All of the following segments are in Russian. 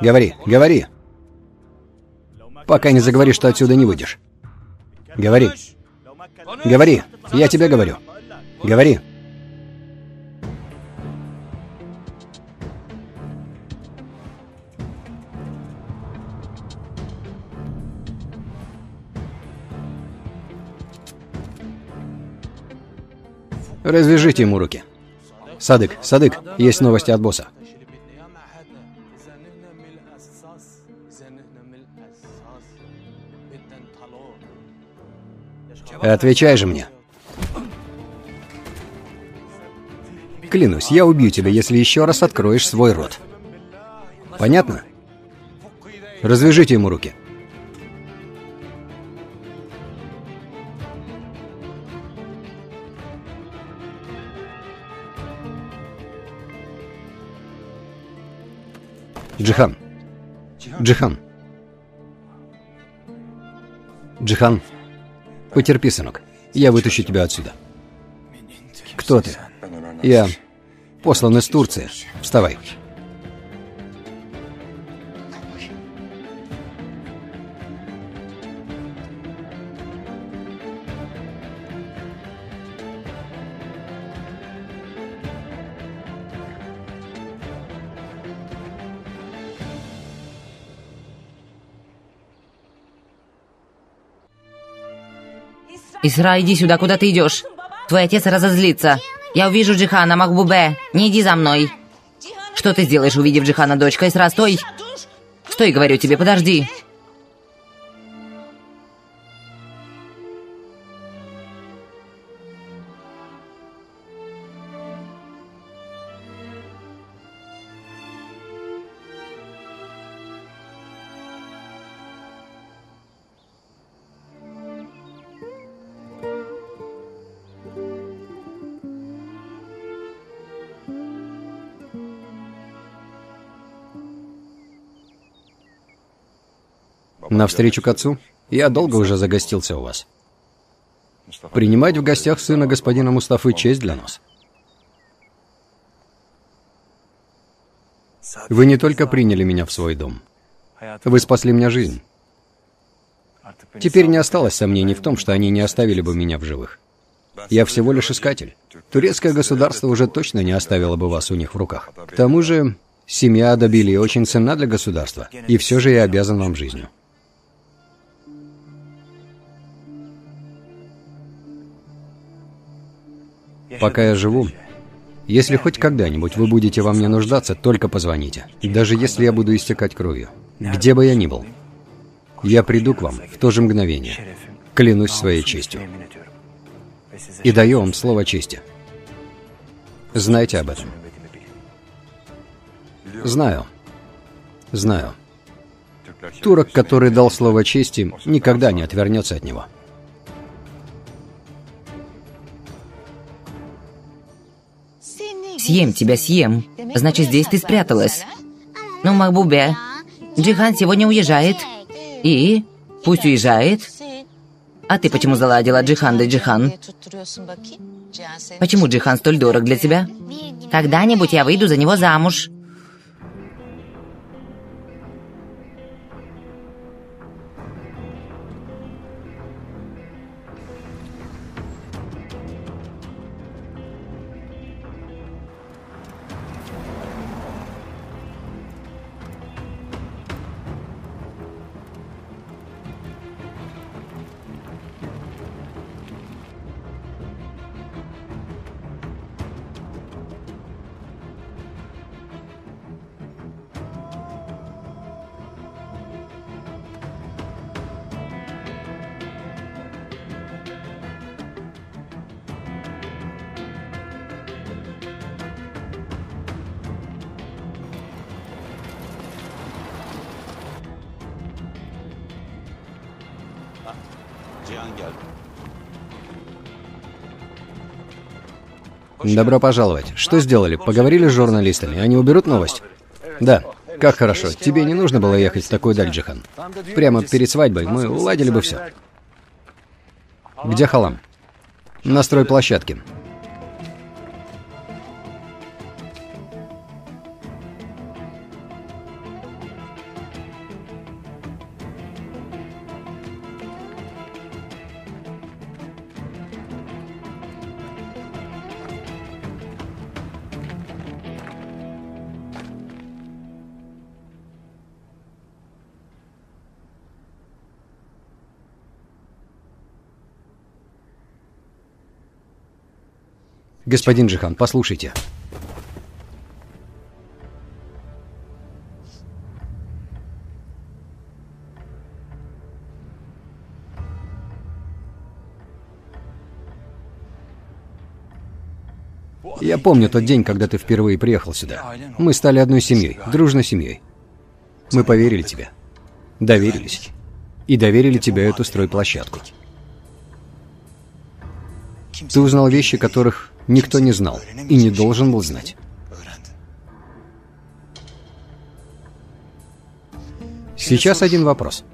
Говори, говори. Пока не заговоришь, что отсюда не выйдешь. Говори. Говори. Я тебе говорю. Говори. Развяжите ему руки. Садык, Садык, есть новости от босса. Отвечай же мне. Клянусь, я убью тебя, если еще раз откроешь свой рот. Понятно? Развяжите ему руки. Джихан. Джихан. Джихан. Потерпи, сынок. Я вытащу тебя отсюда. Кто ты? Я послан из Турции. Вставай. Исра, иди сюда, куда ты идешь? Твой отец разозлится. Я увижу Джихана, Махбубе. Не иди за мной. Что ты сделаешь, увидев Джихана, дочка? Исра, стой! Стой, говорю тебе, подожди. На встречу к отцу? Я долго уже загостился у вас. Принимать в гостях сына господина Мустафы честь для нас. Вы не только приняли меня в свой дом, вы спасли мне жизнь. Теперь не осталось сомнений в том, что они не оставили бы меня в живых. Я всего лишь искатель. Турецкое государство уже точно не оставило бы вас у них в руках. К тому же, семья Адабили очень ценна для государства, и все же я обязан вам жизнью. Пока я живу, если хоть когда-нибудь вы будете во мне нуждаться, только позвоните. Даже если я буду истекать кровью. Где бы я ни был. Я приду к вам в то же мгновение. Клянусь своей честью. И даю вам слово чести. Знайте об этом. Знаю. Знаю. Турок, который дал слово чести, никогда не отвернется от него. Съем тебя, съем. Значит, здесь ты спряталась. Ну, Махбубе, Джихан сегодня уезжает. И? Пусть уезжает. А ты почему заладила Джихан да Джихан? Почему Джихан столь дорог для тебя? Когда-нибудь я выйду за него замуж. Добро пожаловать. Что сделали? Поговорили с журналистами? Они уберут новость? Да. Как хорошо. Тебе не нужно было ехать в такую даль, Джихан. Прямо перед свадьбой мы уладили бы все. Где халам? На стройплощадке. Господин Джихан, послушайте. Я помню тот день, когда ты впервые приехал сюда. Мы стали одной семьей, дружной семьей. Мы поверили тебе, доверились и доверили тебе эту стройплощадку. Ты узнал вещи, которых никто не знал и не должен был знать. Сейчас один вопрос.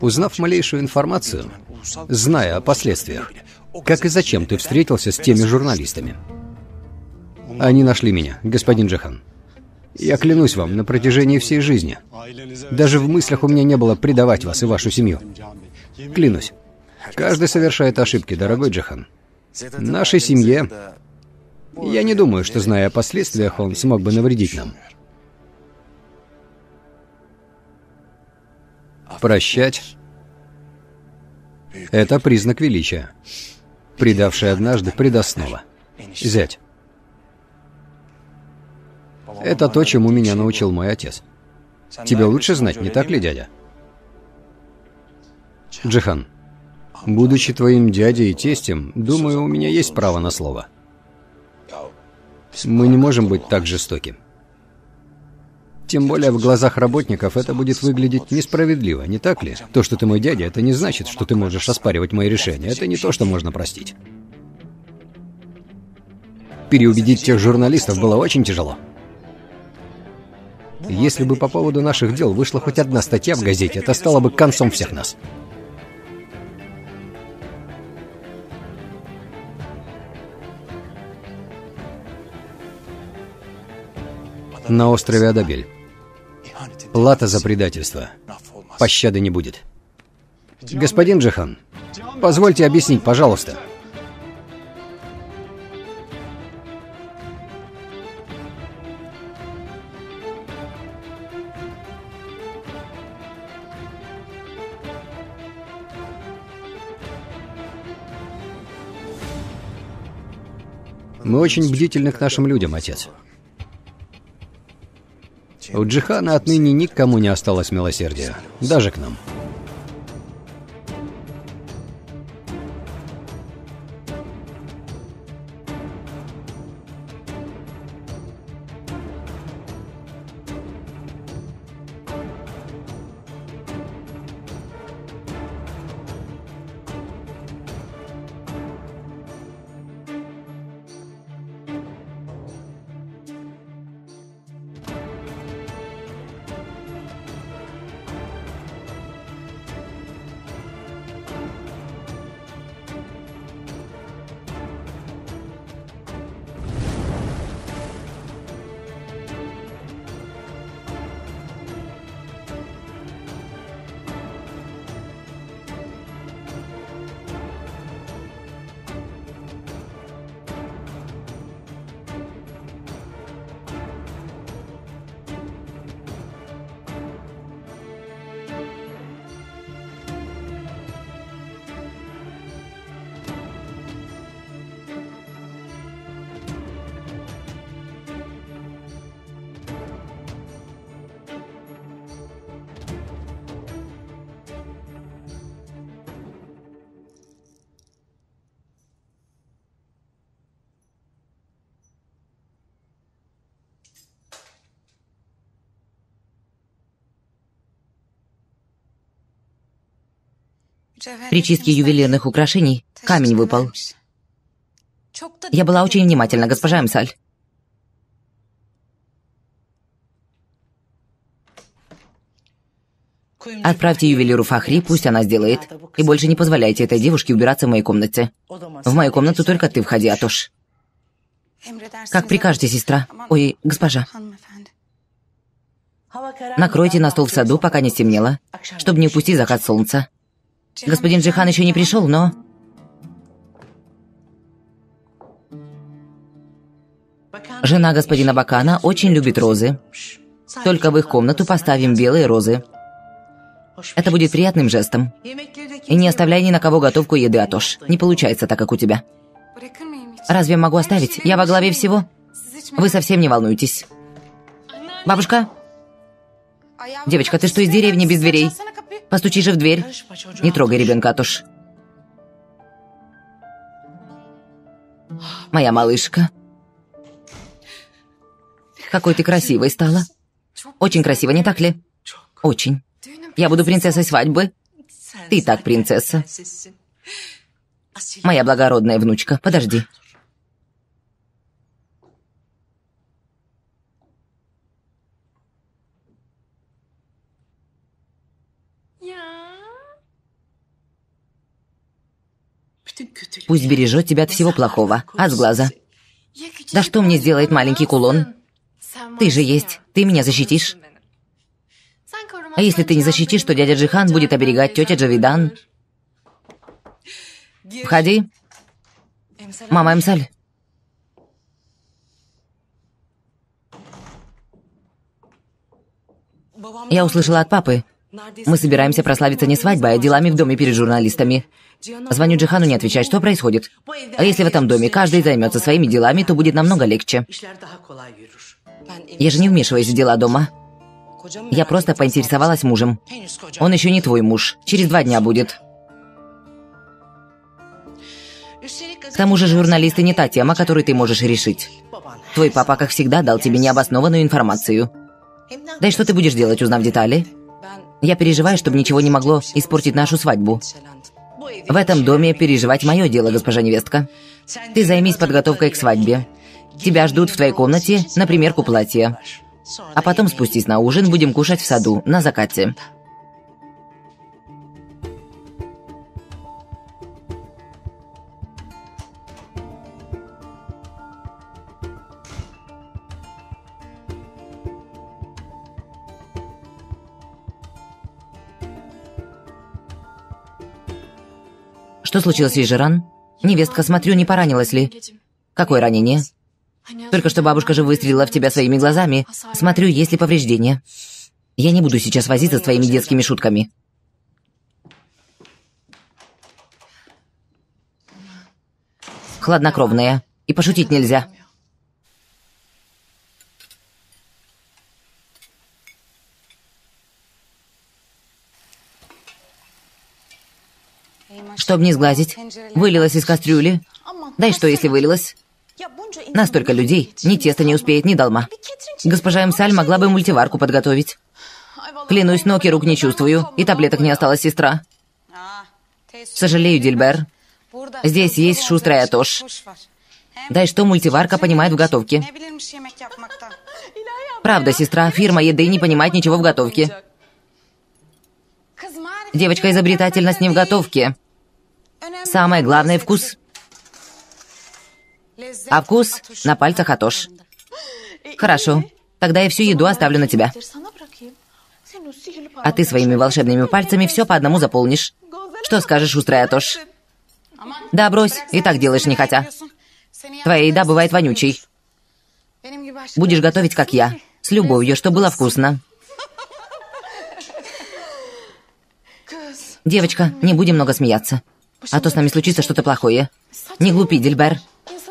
Узнав малейшую информацию, зная о последствиях, как и зачем ты встретился с теми журналистами? Они нашли меня, господин Джахан. Я клянусь вам, на протяжении всей жизни. Даже в мыслях у меня не было предавать вас и вашу семью. Клянусь. Каждый совершает ошибки, дорогой Джахан. Нашей семье... Я не думаю, что, зная о последствиях, он смог бы навредить нам. Прощать — это признак величия. Предавший однажды предаст снова. Зять. Это то, чему меня научил мой отец. Тебе лучше знать, не так ли, дядя? Джихан, будучи твоим дядей и тестем, думаю, у меня есть право на слово. Мы не можем быть так жестоки. Тем более в глазах работников это будет выглядеть несправедливо, не так ли? То, что ты мой дядя, это не значит, что ты можешь оспаривать мои решения. Это не то, что можно простить. Переубедить тех журналистов было очень тяжело. Если бы по поводу наших дел вышла хоть одна статья в газете, это стало бы концом всех нас. На острове Адабель. Плата за предательство. Пощады не будет. Господин Джихан, позвольте объяснить, пожалуйста. Мы очень бдительны к нашим людям, отец. У Джихана отныне никому не осталось милосердия, даже к нам. При чистке ювелирных украшений камень выпал. Я была очень внимательна, госпожа Эмсаль. Отправьте ювелиру Фахри, пусть она сделает. И больше не позволяйте этой девушке убираться в моей комнате. В мою комнату только ты входи, Атош. Как прикажете, сестра? Ой, госпожа. Накройте на стол в саду, пока не стемнело, чтобы не упустить закат солнца. Господин Джихан еще не пришел, но... Жена господина Бакана очень любит розы. Только в их комнату поставим белые розы. Это будет приятным жестом. И не оставляй ни на кого готовку еды, Атош. Не получается так, как у тебя. Разве могу оставить? Я во главе всего. Вы совсем не волнуйтесь. Бабушка? Девочка, ты что, из деревни без дверей? Постучи же в дверь. Не трогай ребенка, Атуш. Моя малышка. Какой ты красивой стала. Очень красиво, не так ли? Очень. Я буду принцессой свадьбы. Ты так принцесса. Моя благородная внучка, подожди. Пусть бережет тебя от всего плохого, от сглаза. Да что мне сделает маленький кулон? Ты же есть, ты меня защитишь. А если ты не защитишь, то дядя Джихан будет оберегать тетя Джавидан. Входи. Мама Эмсаль. Я услышала от папы. Мы собираемся прославиться не свадьбой, а делами в доме перед журналистами. Звоню Джихану, не отвечать, что происходит. А если в этом доме каждый займется своими делами, то будет намного легче. Я же не вмешиваюсь в дела дома. Я просто поинтересовалась мужем. Он еще не твой муж. Через два дня будет. К тому же журналисты не та тема, которую ты можешь решить. Твой папа, как всегда, дал тебе необоснованную информацию. Да и что ты будешь делать, узнав детали? Я переживаю, чтобы ничего не могло испортить нашу свадьбу. В этом доме переживать мое дело, госпожа невестка. Ты займись подготовкой к свадьбе. Тебя ждут в твоей комнате на примерку платья. А потом спустись на ужин, будем кушать в саду, на закате. Что случилось, Вижеран? Невестка, смотрю, не поранилась ли? Какое ранение? Только что бабушка же выстрелила в тебя своими глазами. Смотрю, есть ли повреждения. Я не буду сейчас возиться с твоими детскими шутками. Хладнокровная. И пошутить нельзя. Чтоб не сглазить, вылилась из кастрюли. Да и что, если вылилась? На столько людей ни тесто не успеет, ни долма. Госпожа Эмсаль могла бы мультиварку подготовить. Клянусь, ноги рук не чувствую, и таблеток не осталось, сестра. Сожалею, Дильбер. Здесь есть шустрая Атош. Да и что мультиварка понимает в готовке? Правда, сестра, фирма еды не понимает ничего в готовке. Девочка изобретательность не в готовке. Самое главное — вкус. А вкус на пальцах Атош. Хорошо, тогда я всю еду оставлю на тебя. А ты своими волшебными пальцами все по одному заполнишь. Что скажешь, шустрая Атош? Да, брось, и так делаешь не хотя. Твоя еда бывает вонючей. Будешь готовить, как я, с любовью, чтобы было вкусно. Девочка, не будем много смеяться. А то с нами случится что-то плохое. Не глупи, Дильбер.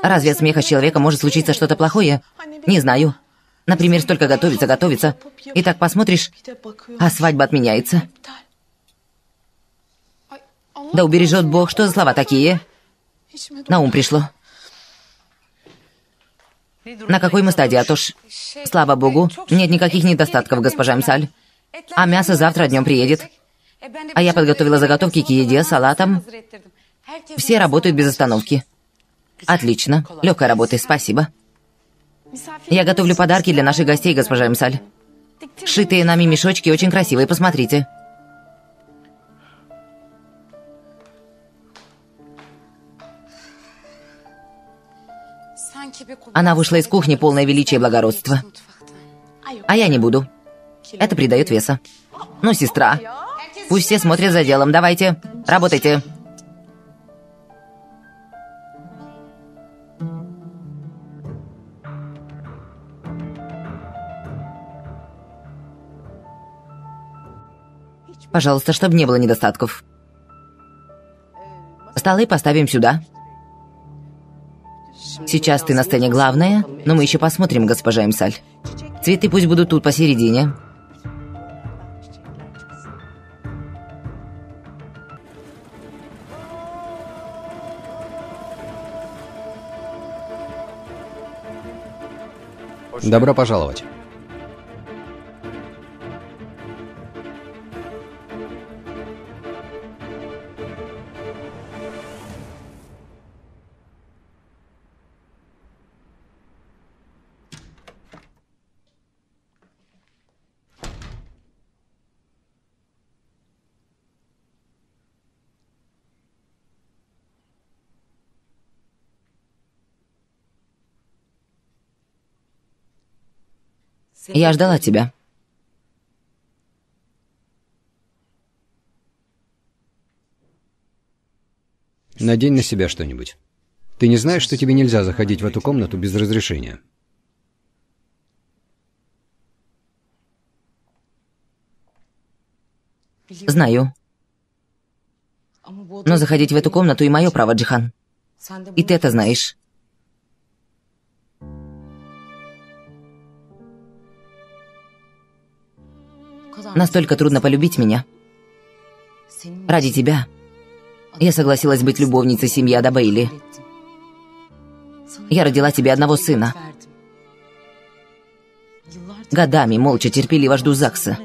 Разве от смеха человека может случиться что-то плохое? Не знаю. Например, столько готовится, готовится. И так посмотришь, а свадьба отменяется. Да убережет Бог, что за слова такие? На ум пришло. На какой мы стадии, Атош? Слава Богу, нет никаких недостатков, госпожа Мсаль. А мясо завтра днем приедет. А я подготовила заготовки к еде, салатам. Все работают без остановки. Отлично. Легкой работы, спасибо. Я готовлю подарки для наших гостей, госпожа Эмсаль. Шитые нами мешочки очень красивые, посмотрите. Она вышла из кухни полное величие и благородство. А я не буду. Это придает веса. Ну, сестра, пусть все смотрят за делом. Давайте, работайте. Пожалуйста, чтобы не было недостатков. Столы поставим сюда. Сейчас ты на сцене главная, но мы еще посмотрим, госпожа Имсаль. Цветы пусть будут тут посередине. Добро пожаловать. Я ждала тебя. Надень на себя что-нибудь. Ты не знаешь, что тебе нельзя заходить в эту комнату без разрешения? Знаю. Но заходить в эту комнату и мое право, Джихан. И ты это знаешь. Настолько трудно полюбить меня. Ради тебя. Я согласилась быть любовницей семьи Ада Бейли. Я родила тебе одного сына. Годами молча терпеливо жду ЗАГСа.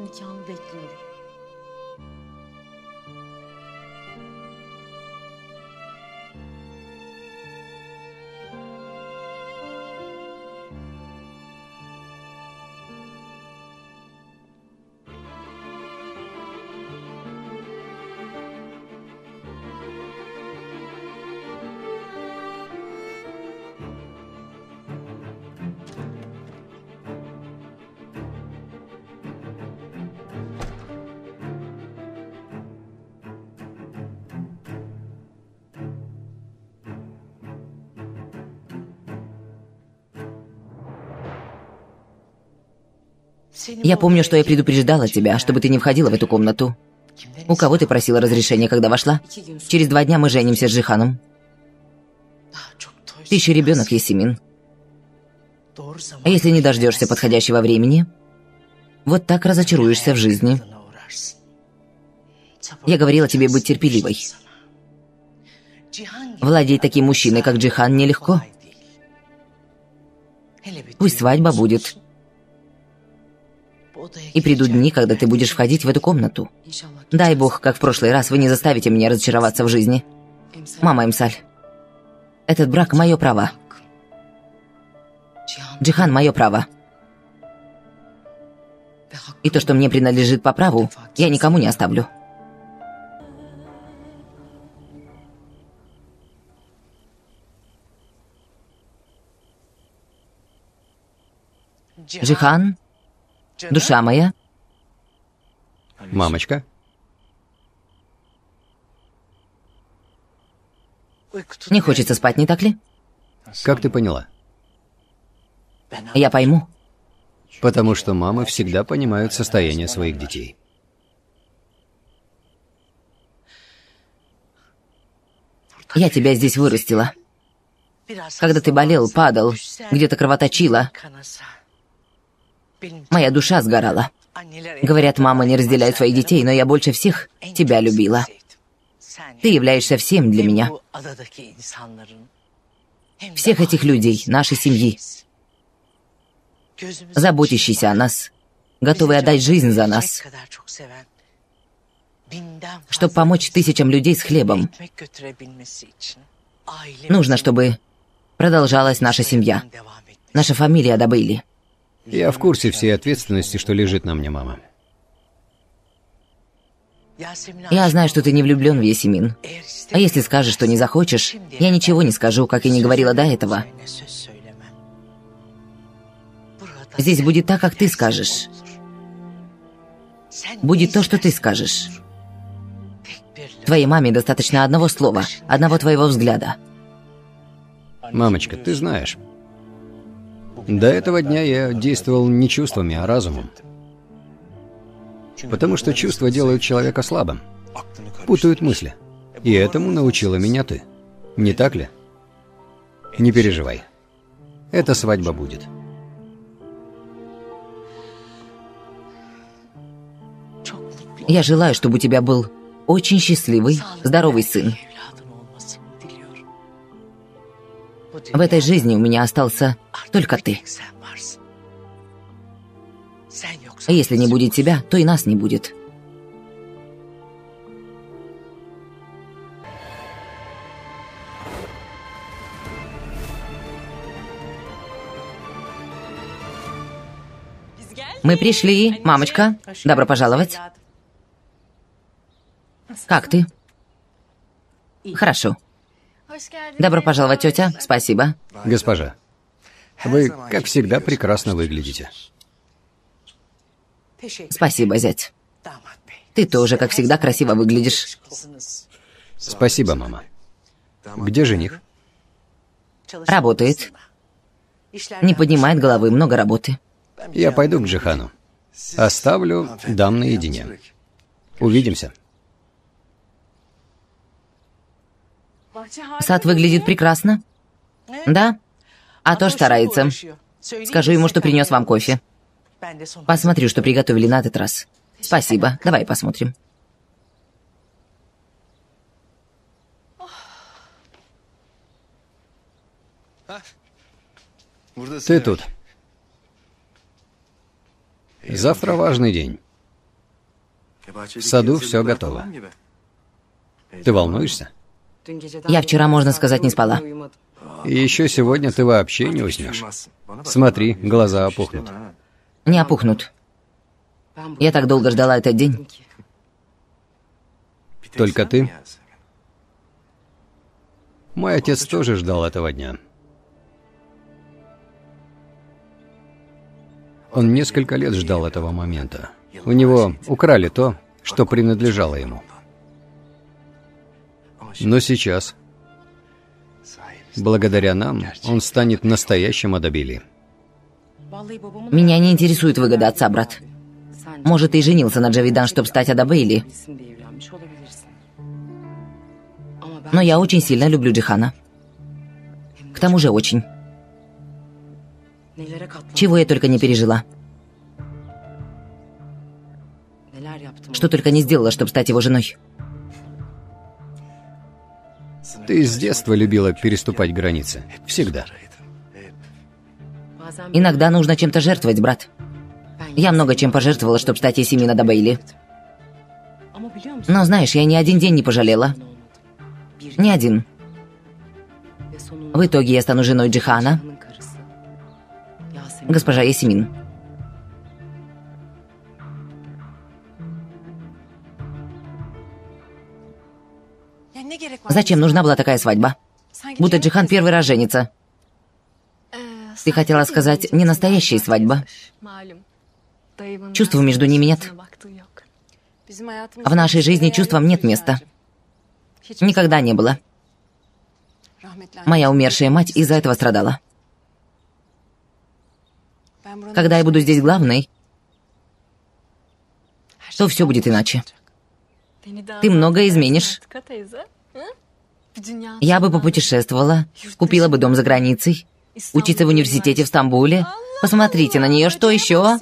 Я помню, что я предупреждала тебя, чтобы ты не входила в эту комнату. У кого ты просила разрешения, когда вошла? Через два дня мы женимся с Жиханом. Ты еще ребенок, Есимин. А если не дождешься подходящего времени, вот так разочаруешься в жизни. Я говорила тебе быть терпеливой. Владеть таким мужчиной, как Джихан, нелегко. Пусть свадьба будет. И придут дни, когда ты будешь входить в эту комнату. Дай бог, как в прошлый раз, вы не заставите меня разочароваться в жизни. Мама Имсаль, этот брак — мое право. Джихан — мое право. И то, что мне принадлежит по праву, я никому не оставлю. Джихан, душа моя. Мамочка? Не хочется спать, не так ли? Как ты поняла? Я пойму. Потому что мамы всегда понимают состояние своих детей. Я тебя здесь вырастила. Когда ты болел, падал, где-то кровоточила, моя душа сгорала. Говорят, мама не разделяет своих детей, но я больше всех тебя любила. Ты являешься всем для меня. Всех этих людей, нашей семьи. Заботящийся о нас, готовый отдать жизнь за нас, чтобы помочь тысячам людей с хлебом. Нужно, чтобы продолжалась наша семья, наша фамилия Адабейли. Я в курсе всей ответственности, что лежит на мне, мама. Я знаю, что ты не влюблен в Есимин. А если скажешь, что не захочешь, я ничего не скажу, как и не говорила до этого. Здесь будет так, как ты скажешь. Будет то, что ты скажешь. Твоей маме достаточно одного слова, одного твоего взгляда. Мамочка, ты знаешь, до этого дня я действовал не чувствами, а разумом. Потому что чувства делают человека слабым, путают мысли. И этому научила меня ты. Не так ли? Не переживай. Эта свадьба будет. Я желаю, чтобы у тебя был очень счастливый, здоровый сын. В этой жизни у меня остался только ты. А если не будет тебя, то и нас не будет. Мы пришли. Мамочка, добро пожаловать. Как ты? Хорошо. Добро пожаловать, тетя. Спасибо. Госпожа, вы, как всегда, прекрасно выглядите. Спасибо, зять. Ты тоже, как всегда, красиво выглядишь. Спасибо, мама. Где жених? Работает. Не поднимает головы, много работы. Я пойду к Джихану. Оставлю дам наедине. Увидимся. Сад выглядит прекрасно. Да? А то старается. Скажу ему, что принес вам кофе. Посмотрю, что приготовили на этот раз. Спасибо. Давай посмотрим. Ты тут. Завтра важный день. В саду все готово. Ты волнуешься? Я вчера, можно сказать, не спала. И еще сегодня ты вообще не уснешь. Смотри, глаза опухнут. Не опухнут. Я так долго ждала этот день. Только ты? Мой отец тоже ждал этого дня. Он несколько лет ждал этого момента. У него украли то, что принадлежало ему. Но сейчас, благодаря нам, он станет настоящим Адабили. Меня не интересует выгода отца, брат. Может, ты и женился на Джавидан, чтобы стать Адабейли. Но я очень сильно люблю Джихана. К тому же очень. Чего я только не пережила. Что только не сделала, чтобы стать его женой. Ты с детства любила переступать границы. Всегда. Иногда нужно чем-то жертвовать, брат. Я много чем пожертвовала, чтобы стать Есимина Дабейли. Но знаешь, я ни один день не пожалела. Ни один. В итоге я стану женой Джихана, госпожа Есимин. Зачем нужна была такая свадьба? Будто Джихан первый раз женится. Ты хотела сказать, не настоящая свадьба. Чувств между ними нет. В нашей жизни чувствам нет места. Никогда не было. Моя умершая мать из-за этого страдала. Когда я буду здесь главной, то все будет иначе. Ты многое изменишь. Я бы попутешествовала, купила бы дом за границей, учиться в университете в Стамбуле. Посмотрите на нее, что еще?